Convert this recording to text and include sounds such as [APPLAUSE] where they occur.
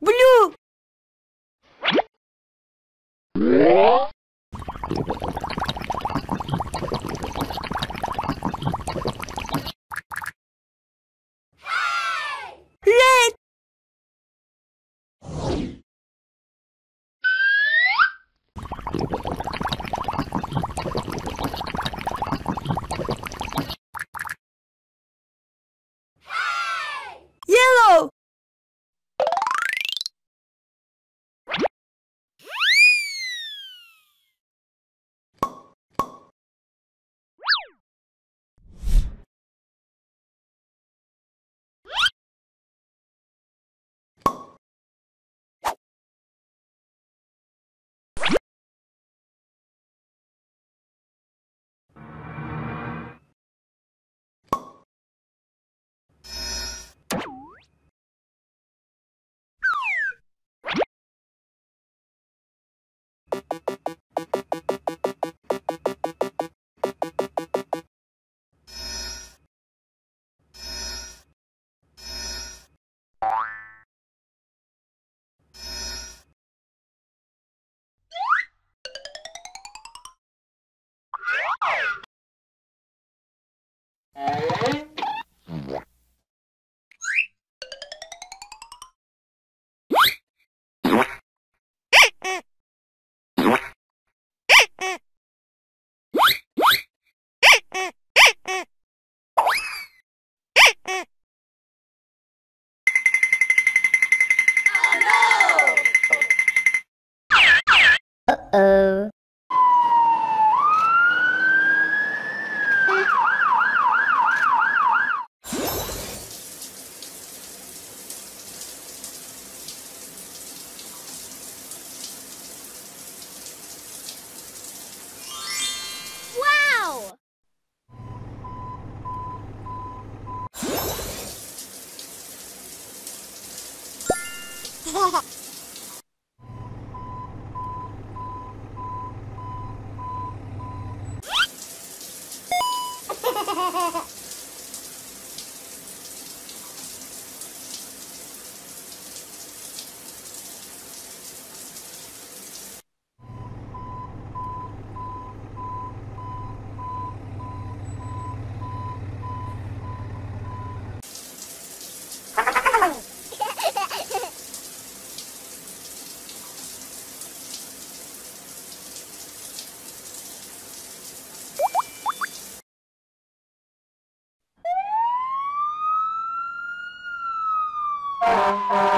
Блю! Uh-oh. Wow! [LAUGHS] ハハハ! Música